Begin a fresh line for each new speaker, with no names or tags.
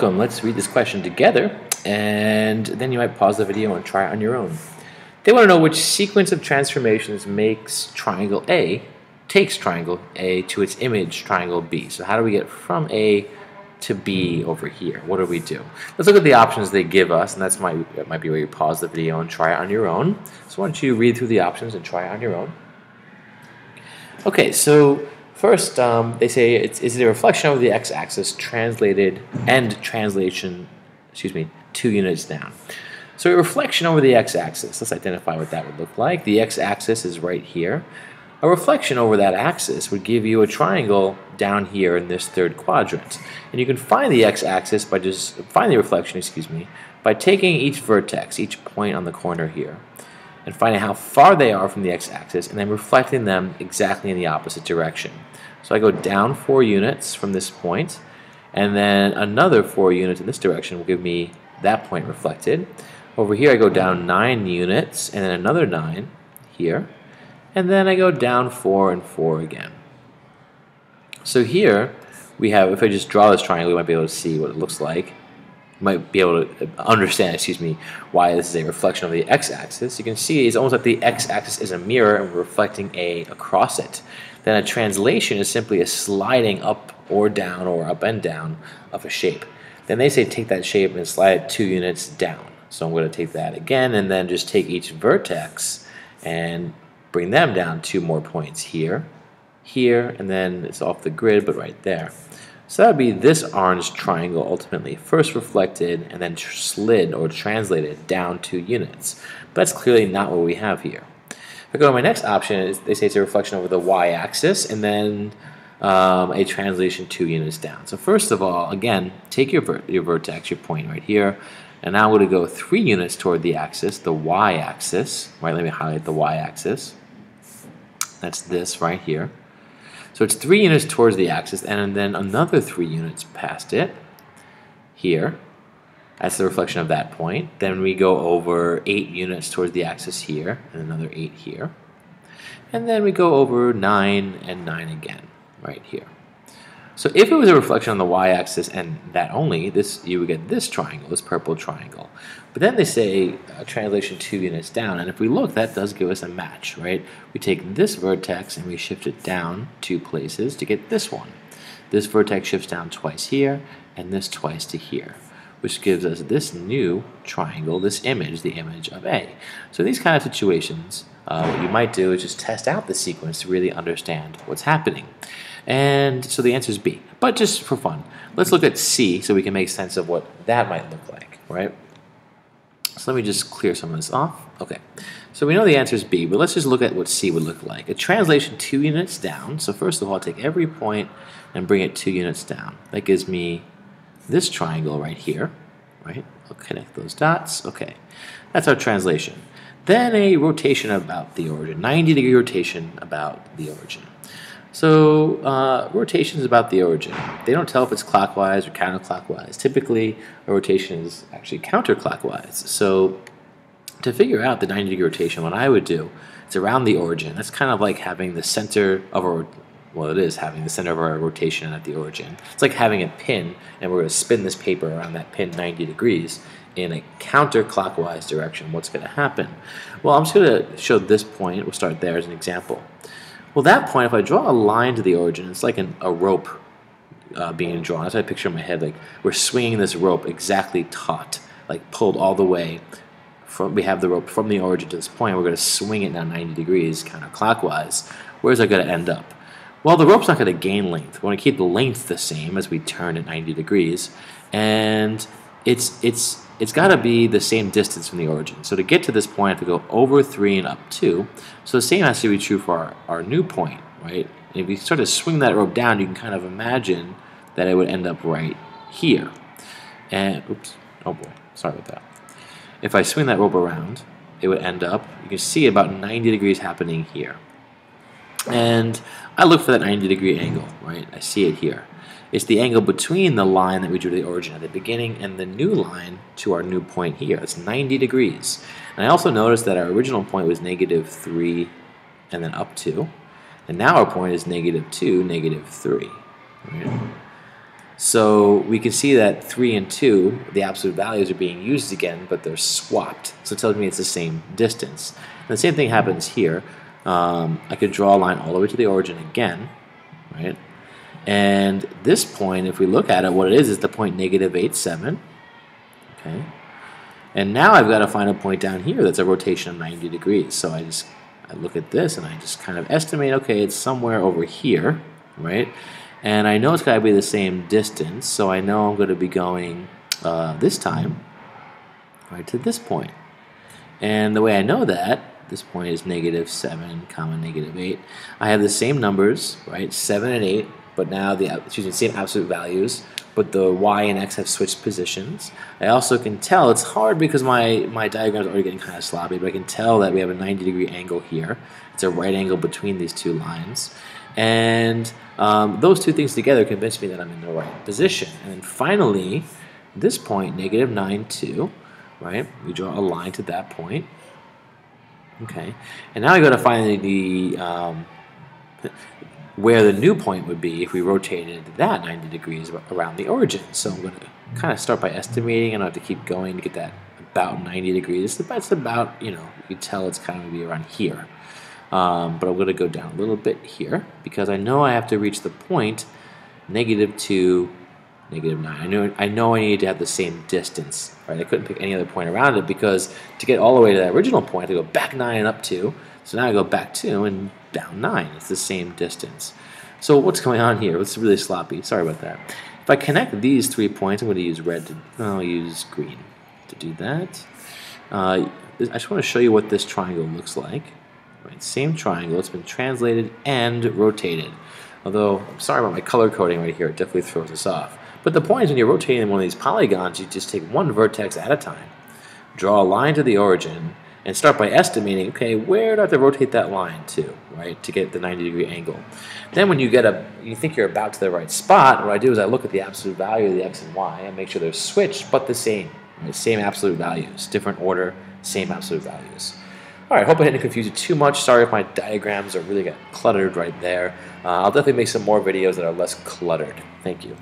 welcome. Let's read this question together, and then you might pause the video and try it on your own. They want to know which sequence of transformations makes triangle A, takes triangle A to its image triangle B. So how do we get from A to B over here? What do we do? Let's look at the options they give us, and that's might, that might be where you pause the video and try it on your own. So why don't you read through the options and try it on your own. Okay, so first um, they say it's is it a reflection over the x-axis translated and translation, excuse me, two units down. So a reflection over the x-axis, let's identify what that would look like. The x-axis is right here. A reflection over that axis would give you a triangle down here in this third quadrant. And you can find the x-axis by just, find the reflection, excuse me, by taking each vertex, each point on the corner here, and finding how far they are from the x-axis, and then reflecting them exactly in the opposite direction. So I go down four units from this point, and then another four units in this direction will give me that point reflected. Over here I go down nine units, and then another nine here, and then I go down 4 and 4 again. So here we have, if I just draw this triangle, we might be able to see what it looks like. Might be able to uh, understand, excuse me, why this is a reflection of the x-axis. You can see it's almost like the x-axis is a mirror and we're reflecting A across it. Then a translation is simply a sliding up or down or up and down of a shape. Then they say take that shape and slide it two units down. So I'm going to take that again and then just take each vertex and bring them down two more points here, here, and then it's off the grid, but right there. So that would be this orange triangle ultimately, first reflected and then slid or translated down two units. But that's clearly not what we have here. If I go to my next option, they say it's a reflection over the y-axis and then um, a translation two units down. So first of all, again, take your, ver your vertex, your point right here, and now I'm going to go three units toward the axis, the y-axis. Right, let me highlight the y-axis. That's this right here. So it's three units towards the axis and then another three units past it here. That's the reflection of that point. Then we go over eight units towards the axis here and another eight here. And then we go over nine and nine again right here. So if it was a reflection on the y-axis and that only, this you would get this triangle, this purple triangle. But then they say uh, translation two units down, and if we look, that does give us a match, right? We take this vertex and we shift it down two places to get this one. This vertex shifts down twice here, and this twice to here, which gives us this new triangle, this image, the image of A. So in these kind of situations, uh, what you might do is just test out the sequence to really understand what's happening. And so the answer is B. But just for fun, let's look at C so we can make sense of what that might look like, right? So let me just clear some of this off. Okay, so we know the answer is B, but let's just look at what C would look like. A translation two units down. So first of all, I'll take every point and bring it two units down. That gives me this triangle right here, right? I'll connect those dots. Okay, that's our translation. Then a rotation about the origin, 90 degree rotation about the origin. So uh, rotation is about the origin. They don't tell if it's clockwise or counterclockwise. Typically, a rotation is actually counterclockwise. So to figure out the 90 degree rotation, what I would do, it's around the origin. That's kind of like having the center of our, well, it is having the center of our rotation at the origin. It's like having a pin, and we're going to spin this paper around that pin 90 degrees in a counterclockwise direction. What's going to happen? Well, I'm just going to show this point. We'll start there as an example. Well, that point, if I draw a line to the origin, it's like an, a rope uh, being drawn. That's what I picture in my head. Like we're swinging this rope exactly taut, like pulled all the way. From, we have the rope from the origin to this point. We're going to swing it now 90 degrees counterclockwise. Where's that going to end up? Well, the rope's not going to gain length. We want to keep the length the same as we turn at 90 degrees, and it's it's it's got to be the same distance from the origin. So to get to this point, I have to go over 3 and up 2. So the same has to be true for our, our new point, right? And if you sort of swing that rope down, you can kind of imagine that it would end up right here. And, oops, oh boy, sorry about that. If I swing that rope around, it would end up, you can see about 90 degrees happening here. And I look for that 90 degree angle, right? I see it here. It's the angle between the line that we drew to the origin at the beginning and the new line to our new point here. It's 90 degrees. And I also noticed that our original point was negative 3 and then up 2. And now our point is negative 2, negative 3. Right? So we can see that 3 and 2, the absolute values are being used again, but they're swapped. So it tells me it's the same distance. And the same thing happens here. Um, I could draw a line all the way to the origin again, right? And this point, if we look at it, what it is is the point negative 8, 7. Okay. And now I've got to find a point down here that's a rotation of 90 degrees. So I just I look at this and I just kind of estimate, okay, it's somewhere over here, right? And I know it's got to be the same distance, so I know I'm going to be going uh, this time right to this point. And the way I know that, this point is negative 7 comma negative 8. I have the same numbers, right, 7 and 8, but now the excuse me, same absolute values, but the y and x have switched positions. I also can tell, it's hard because my, my diagram is already getting kind of sloppy, but I can tell that we have a 90 degree angle here. It's a right angle between these two lines. And um, those two things together convince me that I'm in the right position. And then finally, this point, negative 9, 2, right? We draw a line to that point. Okay. And now I go to find the, um, where the new point would be if we rotated that 90 degrees around the origin. So I'm going to kind of start by estimating, and I have to keep going to get that about 90 degrees. That's about, you know, you can tell it's kind of be around here. Um, but I'm going to go down a little bit here because I know I have to reach the point negative 2, negative 9. I know, I know I need to have the same distance. Right? I couldn't pick any other point around it because to get all the way to that original point, I have to go back 9 and up 2. So now I go back 2 and down 9. It's the same distance. So what's going on here? It's really sloppy. Sorry about that. If I connect these three points, I'm going to use red. To, I'll use green to do that. Uh, I just want to show you what this triangle looks like. Right, same triangle, it's been translated and rotated. Although, I'm sorry about my color coding right here, it definitely throws us off. But the point is when you're rotating one of these polygons, you just take one vertex at a time, draw a line to the origin, and start by estimating, okay, where do I have to rotate that line to, right, to get the 90 degree angle. Then when you get a, you think you're about to the right spot, what I do is I look at the absolute value of the x and y and make sure they're switched, but the same, same absolute values, different order, same absolute values. All right, hope I didn't confuse you too much. Sorry if my diagrams are really got cluttered right there. Uh, I'll definitely make some more videos that are less cluttered. Thank you.